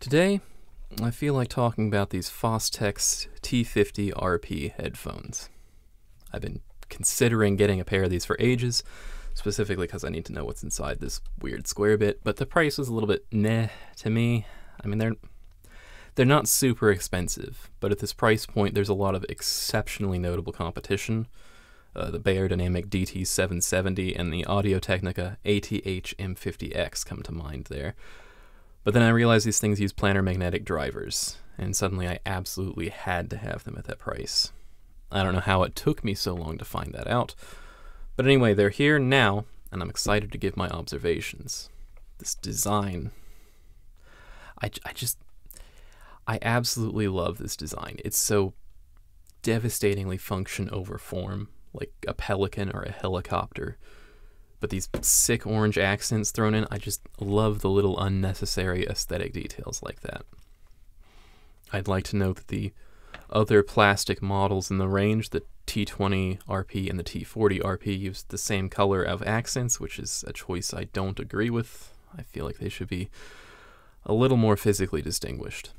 Today, I feel like talking about these Fostex T50 RP headphones. I've been considering getting a pair of these for ages, specifically because I need to know what's inside this weird square bit, but the price was a little bit meh to me. I mean, they're they're not super expensive, but at this price point, there's a lot of exceptionally notable competition. Uh, the Beyerdynamic DT770 and the Audio Technica ATH M50X come to mind there. But then I realized these things use planar magnetic drivers, and suddenly I absolutely had to have them at that price. I don't know how it took me so long to find that out. But anyway, they're here now, and I'm excited to give my observations. This design. I, I just. I absolutely love this design. It's so devastatingly function over form, like a pelican or a helicopter. But these sick orange accents thrown in, I just love the little unnecessary aesthetic details like that. I'd like to note that the other plastic models in the range, the T20 RP and the T40 RP, use the same color of accents, which is a choice I don't agree with. I feel like they should be a little more physically distinguished.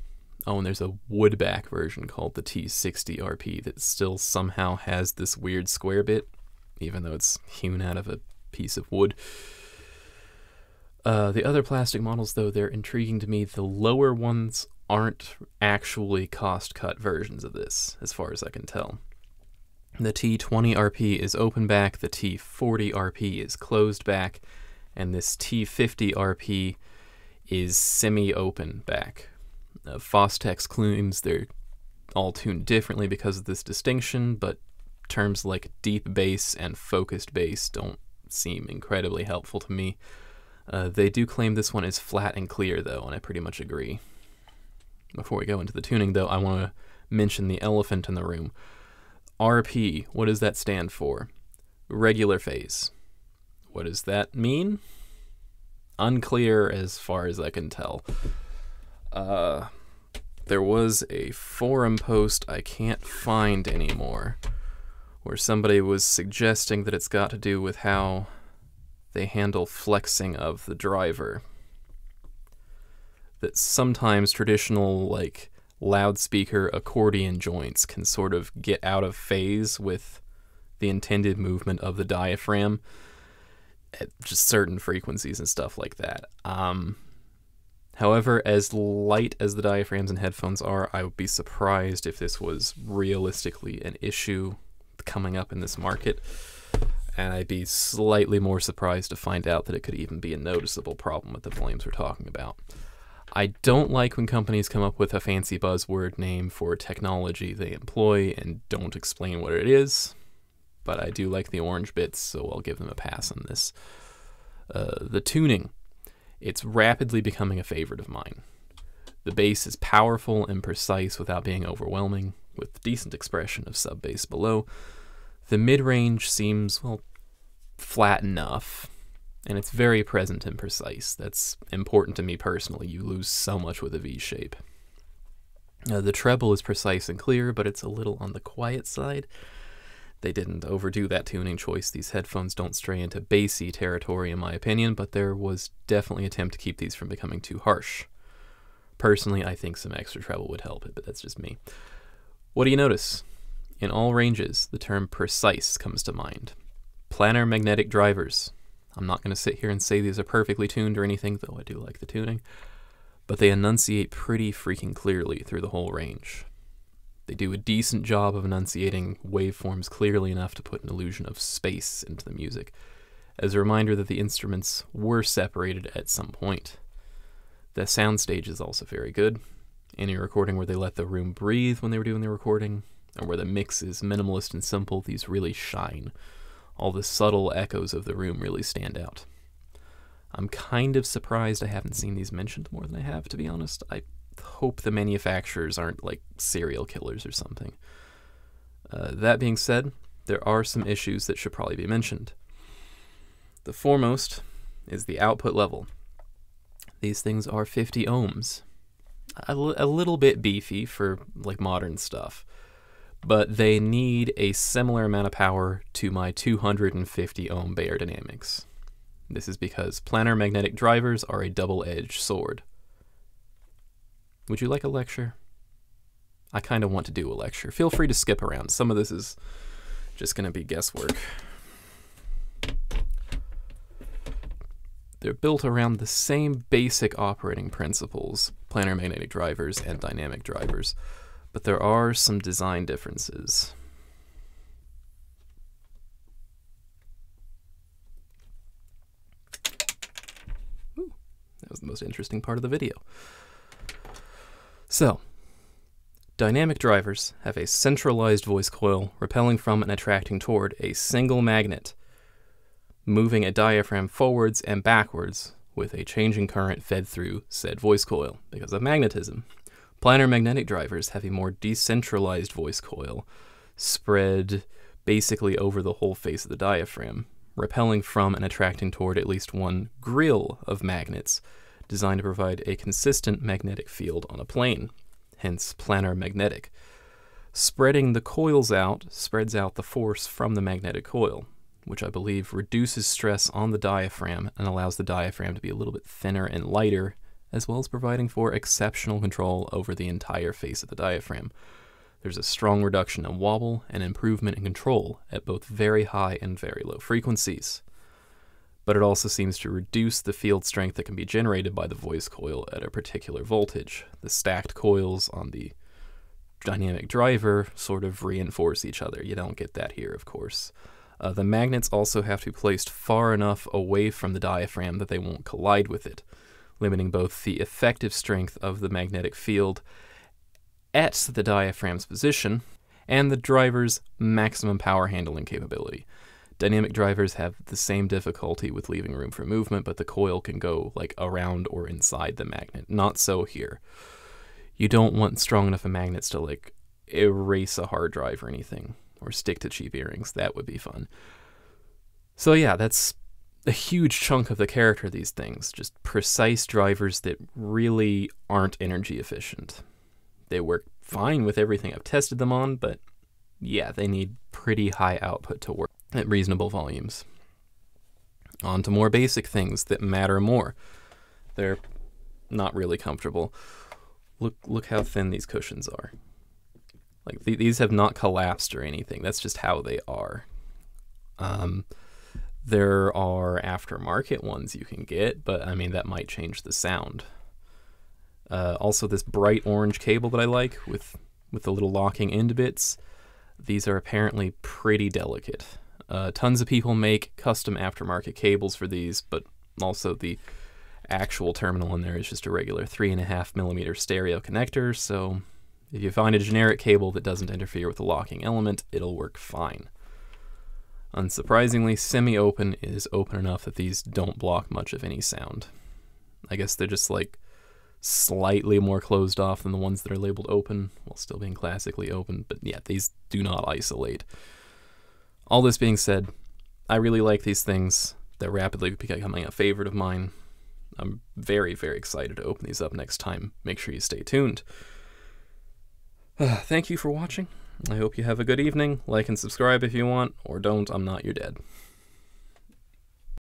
Oh, and there's a woodback version called the T60 RP that still somehow has this weird square bit, even though it's hewn out of a piece of wood. Uh, the other plastic models, though, they're intriguing to me. The lower ones aren't actually cost cut versions of this, as far as I can tell. The T20 RP is open back, the T40 RP is closed back, and this T50 RP is semi open back. Uh, Fostex claims they're all tuned differently because of this distinction, but terms like deep bass and focused bass don't seem incredibly helpful to me. Uh, they do claim this one is flat and clear, though, and I pretty much agree. Before we go into the tuning, though, I want to mention the elephant in the room. RP, what does that stand for? Regular phase. What does that mean? Unclear as far as I can tell. Uh, there was a forum post I can't find anymore where somebody was suggesting that it's got to do with how they handle flexing of the driver. That sometimes traditional, like, loudspeaker accordion joints can sort of get out of phase with the intended movement of the diaphragm at just certain frequencies and stuff like that. Um, However, as light as the diaphragms and headphones are, I would be surprised if this was realistically an issue coming up in this market. And I'd be slightly more surprised to find out that it could even be a noticeable problem with the volumes we're talking about. I don't like when companies come up with a fancy buzzword name for technology they employ and don't explain what it is, but I do like the orange bits, so I'll give them a pass on this. Uh, the tuning it's rapidly becoming a favorite of mine. The bass is powerful and precise without being overwhelming, with decent expression of sub bass below. The mid range seems, well, flat enough, and it's very present and precise. That's important to me personally. You lose so much with a V shape. Uh, the treble is precise and clear, but it's a little on the quiet side. They didn't overdo that tuning choice. These headphones don't stray into bassy territory, in my opinion, but there was definitely an attempt to keep these from becoming too harsh. Personally, I think some extra treble would help it, but that's just me. What do you notice? In all ranges, the term precise comes to mind. Planar magnetic drivers. I'm not going to sit here and say these are perfectly tuned or anything, though I do like the tuning, but they enunciate pretty freaking clearly through the whole range. They do a decent job of enunciating waveforms clearly enough to put an illusion of space into the music, as a reminder that the instruments were separated at some point. The soundstage is also very good. Any recording where they let the room breathe when they were doing the recording, or where the mix is minimalist and simple, these really shine. All the subtle echoes of the room really stand out. I'm kind of surprised I haven't seen these mentioned more than I have, to be honest. I hope the manufacturers aren't like serial killers or something. Uh, that being said, there are some issues that should probably be mentioned. The foremost is the output level. These things are 50 ohms. A, little bit beefy for like modern stuff, but they need a similar amount of power to my 250 ohm Beyerdynamics. This is because planar magnetic drivers are a double edged sword. Would you like a lecture? I kind of want to do a lecture. Feel free to skip around. Some of this is just going to be guesswork. They're built around the same basic operating principles, planar magnetic drivers and dynamic drivers, but there are some design differences. Ooh, that was the most interesting part of the video. So, dynamic drivers have a centralized voice coil repelling from and attracting toward a single magnet moving a diaphragm forwards and backwards with a changing current fed through said voice coil because of magnetism. Planar magnetic drivers have a more decentralized voice coil spread basically over the whole face of the diaphragm, repelling from and attracting toward at least one grill of magnets designed to provide a consistent magnetic field on a plane, hence planar magnetic. Spreading the coils out spreads out the force from the magnetic coil, which I believe reduces stress on the diaphragm and allows the diaphragm to be a little bit thinner and lighter, as well as providing for exceptional control over the entire face of the diaphragm. There's a strong reduction in wobble and improvement in control at both very high and very low frequencies. But it also seems to reduce the field strength that can be generated by the voice coil at a particular voltage. The stacked coils on the dynamic driver sort of reinforce each other. You don't get that here, of course. Uh, the magnets also have to be placed far enough away from the diaphragm that they won't collide with it, limiting both the effective strength of the magnetic field at the diaphragm's position and the driver's maximum power handling capability. Dynamic drivers have the same difficulty with leaving room for movement, but the coil can go like around or inside the magnet. Not so here. You don't want strong enough magnets to like erase a hard drive or anything or stick to cheap earrings. That would be fun. So, yeah, that's a huge chunk of the character these things. Just precise drivers that really aren't energy efficient. They work fine with everything I've tested them on, but yeah, they need pretty high output to work at reasonable volumes. On to more basic things that matter more. They're not really comfortable. Look look how thin these cushions are. Like th- these have not collapsed or anything. That's just how they are. Um, there are aftermarket ones you can get, but I mean that might change the sound. Uh, also, this bright orange cable that I like with with the little locking end bits. These are apparently pretty delicate. Uh, tons of people make custom aftermarket cables for these, but also the actual terminal in there is just a regular three and a half millimeter stereo connector, so if you find a generic cable that doesn't interfere with the locking element, it'll work fine. Unsurprisingly, semi-open is open enough that these don't block much of any sound. I guess they're just like slightly more closed off than the ones that are labeled open, while still being classically open, but yeah, these do not isolate. All this being said, I really like these things. They're rapidly becoming a favorite of mine. I'm very, very excited to open these up next time. Make sure you stay tuned. thank you for watching. I hope you have a good evening. Like and subscribe if you want, or don't. I'm not your dad.